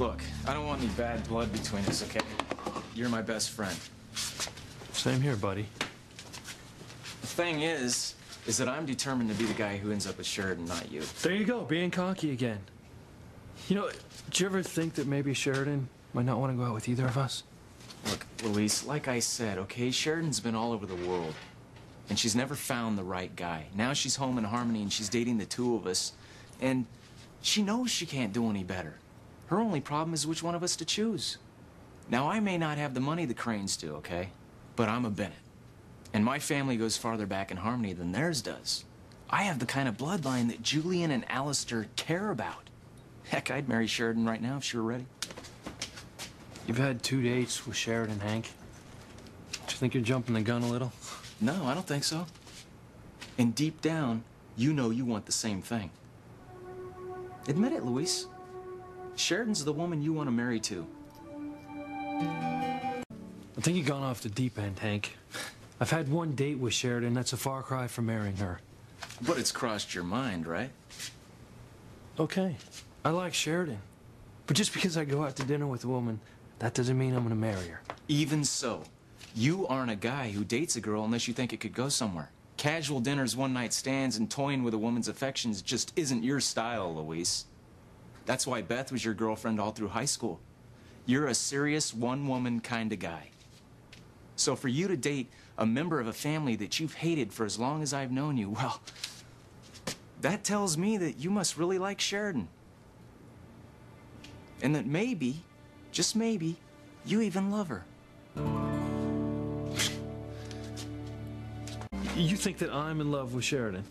Look, I don't want any bad blood between us, okay? You're my best friend. Same here, buddy. The thing is, is that I'm determined to be the guy who ends up with Sheridan, not you. There you go, being cocky again. You know, did you ever think that maybe Sheridan might not want to go out with either of us? Look, Luis, like I said, okay, Sheridan's been all over the world. And she's never found the right guy. Now she's home in Harmony and she's dating the two of us. And she knows she can't do any better. Her only problem is which one of us to choose. Now, I may not have the money the Cranes do, okay? But I'm a Bennett. And my family goes farther back in Harmony than theirs does. I have the kind of bloodline that Julian and Alistair care about. Heck, I'd marry Sheridan right now if she were ready. You've had two dates with Sheridan, Hank. Do you think you're jumping the gun a little? No, I don't think so. And deep down, you know you want the same thing. Admit it, Luis. Sheridan's the woman you want to marry to. I think you've gone off the deep end, Hank. I've had one date with Sheridan. That's a far cry from marrying her. But it's crossed your mind, right? Okay, I like Sheridan. But just because I go out to dinner with a woman, that doesn't mean I'm gonna marry her. Even so, you aren't a guy who dates a girl unless you think it could go somewhere. Casual dinners, one night stands, and toying with a woman's affections just isn't your style, Luis. That's why Beth was your girlfriend all through high school. You're a serious, one woman kind of guy. So for you to date a member of a family that you've hated for as long as I've known you, well, that tells me that you must really like Sheridan. And that maybe, just maybe, you even love her. You think that I'm in love with Sheridan?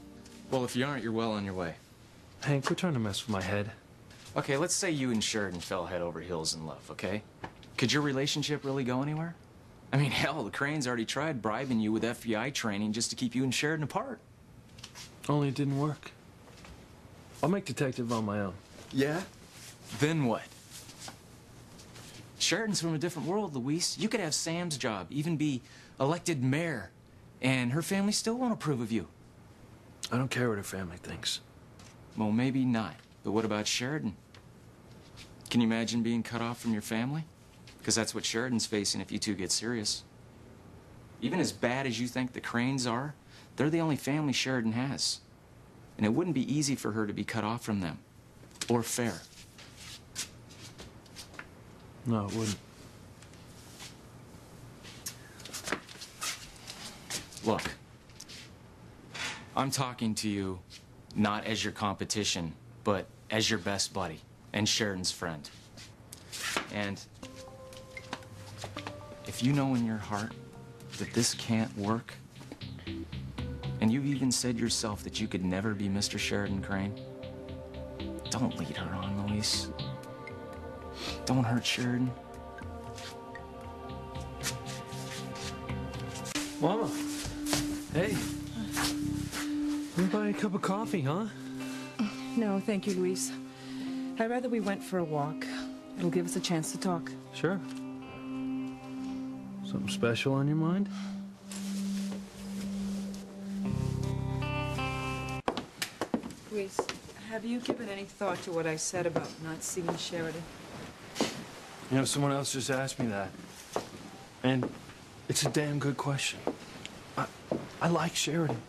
Well, if you aren't, you're well on your way. Hank, quit trying to mess with my head. Okay, let's say you and Sheridan fell head over heels in love, okay? Could your relationship really go anywhere? I mean, hell, the Cranes already tried bribing you with FBI training just to keep you and Sheridan apart. Only it didn't work. I'll make detective on my own. Yeah? Then what? Sheridan's from a different world, Luis. You could have Sam's job, even be elected mayor, and her family still won't approve of you. I don't care what her family thinks. Well, maybe not. But what about Sheridan? Can you imagine being cut off from your family? Because that's what Sheridan's facing if you two get serious. Even as bad as you think the Cranes are, they're the only family Sheridan has. And it wouldn't be easy for her to be cut off from them. Or fair. No, it wouldn't. Look, I'm talking to you not as your competition, but as your best buddy and Sheridan's friend. And if you know in your heart that this can't work, and you've even said yourself that you could never be Mr. Sheridan Crane, don't lead her on, Luis. Don't hurt Sheridan. Mama. Hey. You buy a cup of coffee, huh? No, thank you, Luis. I'd rather we went for a walk. It'll give us a chance to talk. Sure. Something special on your mind? Luis, have you given any thought to what I said about not seeing Sheridan? You know, someone else just asked me that. And it's a damn good question. I, I like Sheridan.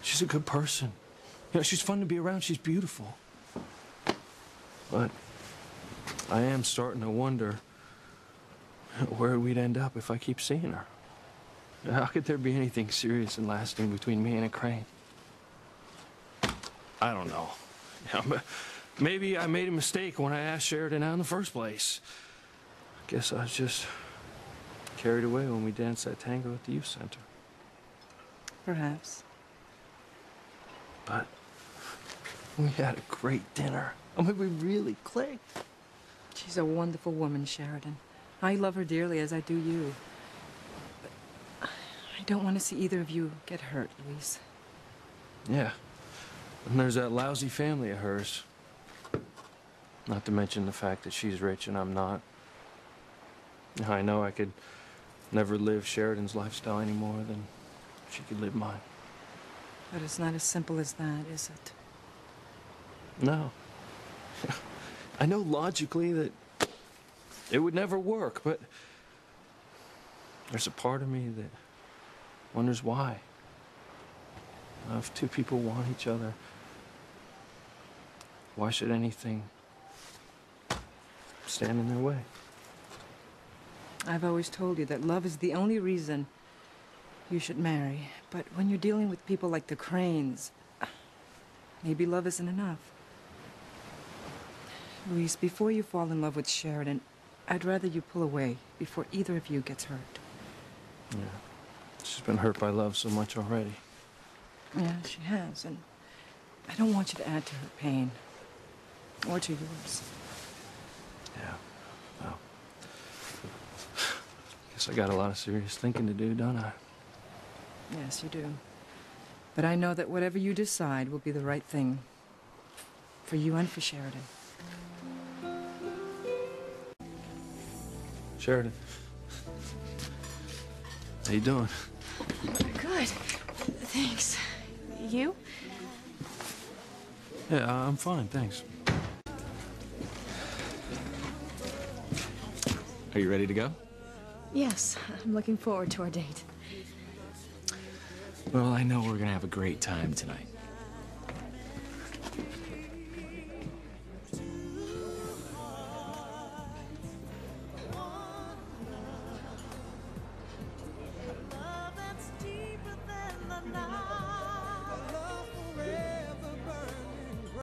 She's a good person. You know, she's fun to be around. She's beautiful. But I am starting to wonder where we'd end up if I keep seeing her. How could there be anything serious and lasting between me and a crane? I don't know. You know, maybe I made a mistake when I asked Sheridan out in the first place. I guess I was just carried away when we danced that tango at the youth center. Perhaps. But we had a great dinner. I mean, we really clicked. She's a wonderful woman, Sheridan. I love her dearly as I do you. But I don't want to see either of you get hurt, Luis. Yeah. And there's that lousy family of hers. Not to mention the fact that she's rich and I'm not. I know I could never live Sheridan's lifestyle any more than she could live mine. But it's not as simple as that, is it? No. I know logically that it would never work, but there's a part of me that wonders why. If two people want each other, why should anything stand in their way? I've always told you that love is the only reason you should marry. But when you're dealing with people like the Cranes, maybe love isn't enough. Luis, before you fall in love with Sheridan, I'd rather you pull away before either of you gets hurt. Yeah. She's been hurt by love so much already. Yeah, she has, and I don't want you to add to her pain. Or to yours. Yeah. Well, guess I got a lot of serious thinking to do, don't I? Yes, you do. But I know that whatever you decide will be the right thing. For you and for Sheridan. Sheridan. How you doing? Good. Thanks. You? Yeah, I'm fine, thanks. Are you ready to go? Yes, I'm looking forward to our date. Well, I know we're gonna have a great time tonight.